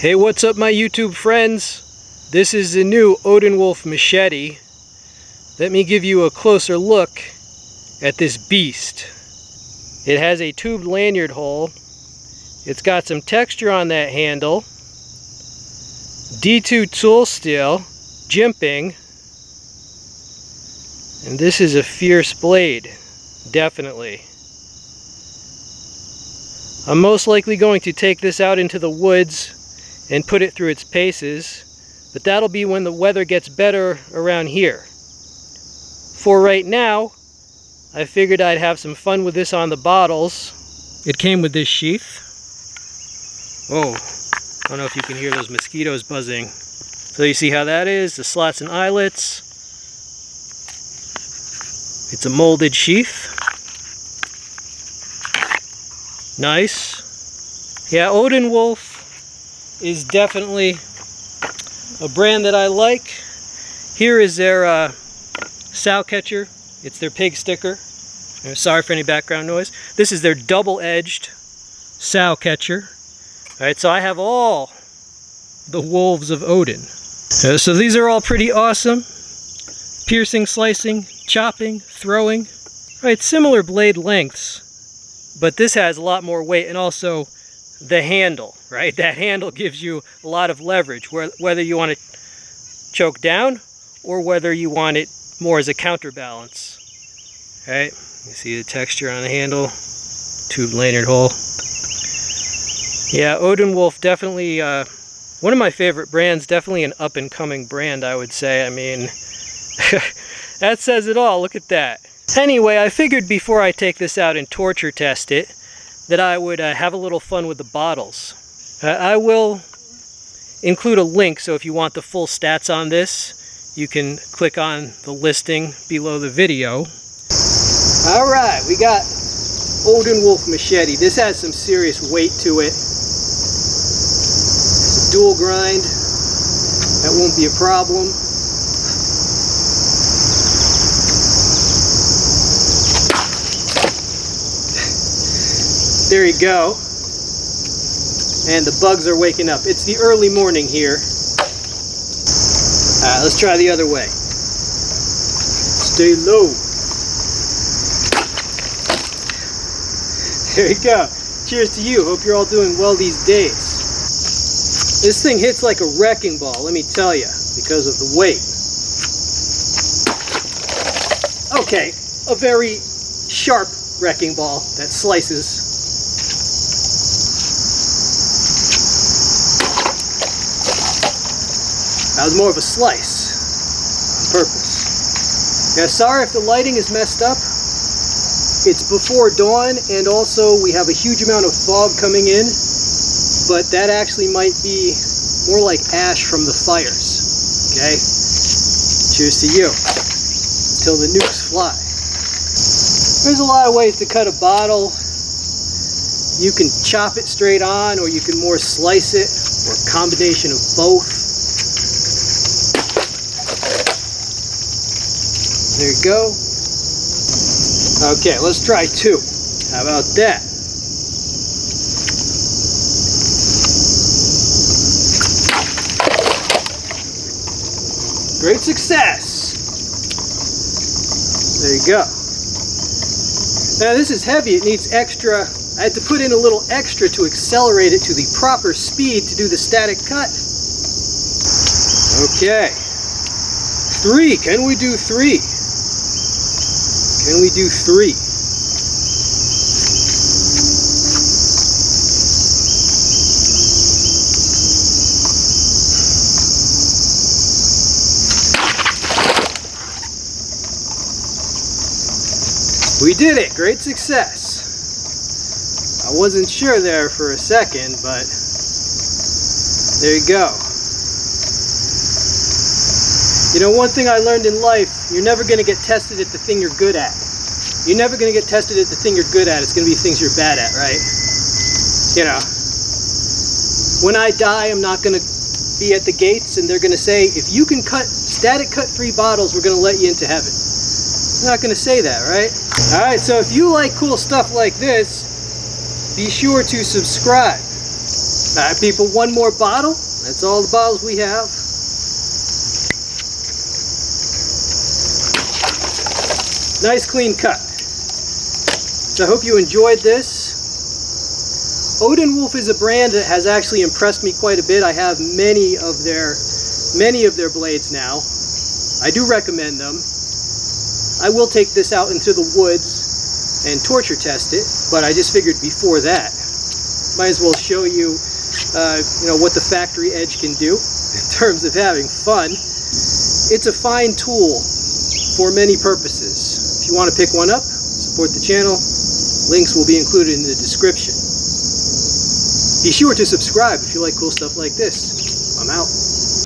Hey, what's up my YouTube friends? This is the new Odenwolf machete. Let me give you a closer look at this beast. It has a tubed lanyard hole. It's got some texture on that handle. D2 tool steel, jimping. And this is a fierce blade, definitely. I'm most likely going to take this out into the woods and put it through its paces, but that'll be when the weather gets better around here. For right now, I figured I'd have some fun with this on the bottles. It came with this sheath. Oh, I don't know if you can hear those mosquitoes buzzing. So you see how that is, the slots and eyelets. It's a molded sheath. Nice. Yeah, Odenwolf is definitely a brand that I like. Here is their uh, sow catcher. It's their pig sticker. Uh, sorry for any background noise. This is their double-edged sow catcher. All right, so I have all the wolves of Odin. Uh, so these are all pretty awesome. Piercing, slicing, chopping, throwing. All right, similar blade lengths, but this has a lot more weight and also the handle, right? That handle gives you a lot of leverage, whether you want to choke down or whether you want it more as a counterbalance. Right? You see the texture on the handle, tube lanyard hole. Yeah, Odenwolf definitely uh, one of my favorite brands, definitely an up and coming brand, I would say. I mean, that says it all. Look at that. Anyway, I figured before I take this out and torture test it, that I would uh, have a little fun with the bottles. Uh, I will include a link, so if you want the full stats on this, you can click on the listing below the video. All right, we got Odenwolf Machete. This has some serious weight to it. It's a dual grind. That won't be a problem. There you go. And the bugs are waking up. It's the early morning here. Alright, let's try the other way. Stay low. There you go. Cheers to you. Hope you're all doing well these days. This thing hits like a wrecking ball, let me tell you, because of the weight. Okay, a very sharp wrecking ball that slices That was more of a slice on purpose. Yeah, sorry if the lighting is messed up. It's before dawn and also we have a huge amount of fog coming in, but that actually might be more like ash from the fires. Okay? Cheers to you. Until the nukes fly. There's a lot of ways to cut a bottle. You can chop it straight on or you can more slice it or a combination of both. There you go. Okay, let's try two. How about that? Great success. There you go. Now this is heavy. It needs extra. I had to put in a little extra to accelerate it to the proper speed to do the static cut. Okay. Three. Can we do three? Can we do three? We did it! Great success! I wasn't sure there for a second, but there you go. You know, one thing I learned in life, you're never going to get tested at the thing you're good at. You're never going to get tested at the thing you're good at. It's going to be things you're bad at, right? You know. When I die, I'm not going to be at the gates and they're going to say, if you can cut, static cut three bottles, we're going to let you into heaven. I'm not going to say that, right? All right, so if you like cool stuff like this, be sure to subscribe. Alright people, one more bottle. That's all the bottles we have. Nice clean cut. So I hope you enjoyed this. Odenwolf is a brand that has actually impressed me quite a bit. I have many of their many of their blades now. I do recommend them. I will take this out into the woods and torture test it, but I just figured before that, might as well show you, uh, you know, what the factory edge can do in terms of having fun. It's a fine tool for many purposes. You want to pick one up, support the channel. Links will be included in the description. Be sure to subscribe if you like cool stuff like this.